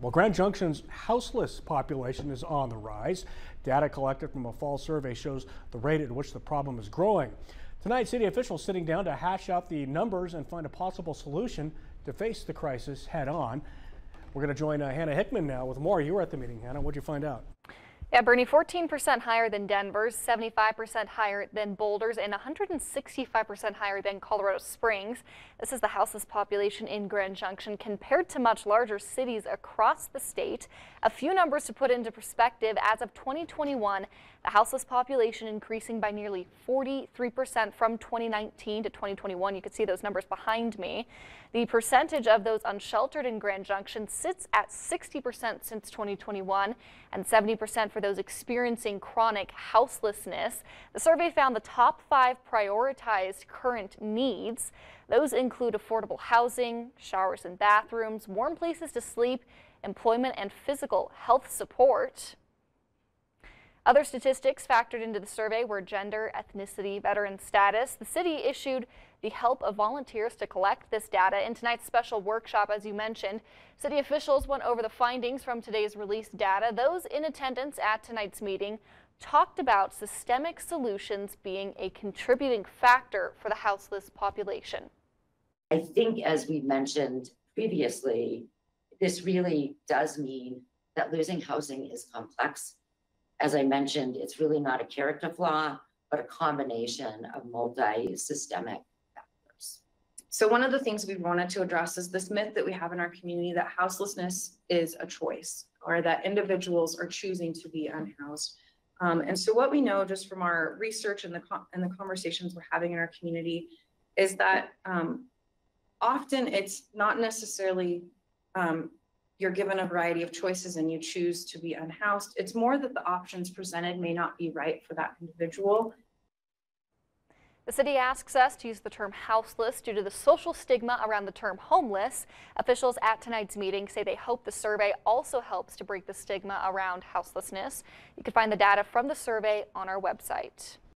Well, Grand Junction's houseless population is on the rise. Data collected from a fall survey shows the rate at which the problem is growing. Tonight, city officials sitting down to hash out the numbers and find a possible solution to face the crisis head on. We're going to join uh, Hannah Hickman now with more. You were at the meeting, Hannah. What'd you find out? Yeah, Bernie, 14% higher than Denver's, 75% higher than Boulder's, and 165% higher than Colorado Springs. This is the houseless population in Grand Junction compared to much larger cities across the state. A few numbers to put into perspective. As of 2021, the houseless population increasing by nearly 43% from 2019 to 2021. You can see those numbers behind me. The percentage of those unsheltered in Grand Junction sits at 60% since 2021 and 70% for those experiencing chronic houselessness. The survey found the top five prioritized current needs. Those include affordable housing, showers and bathrooms, warm places to sleep, employment and physical health support. Other statistics factored into the survey were gender, ethnicity, veteran status. The city issued the help of volunteers to collect this data. In tonight's special workshop, as you mentioned, city officials went over the findings from today's released data. Those in attendance at tonight's meeting talked about systemic solutions being a contributing factor for the houseless population. I think, as we mentioned previously, this really does mean that losing housing is complex as I mentioned, it's really not a character flaw, but a combination of multi-systemic factors. So one of the things we wanted to address is this myth that we have in our community that houselessness is a choice or that individuals are choosing to be unhoused. Um, and so what we know just from our research and the, and the conversations we're having in our community is that um, often it's not necessarily um, you're given a variety of choices and you choose to be unhoused. It's more that the options presented may not be right for that individual. The city asks us to use the term houseless due to the social stigma around the term homeless. Officials at tonight's meeting say they hope the survey also helps to break the stigma around houselessness. You can find the data from the survey on our website.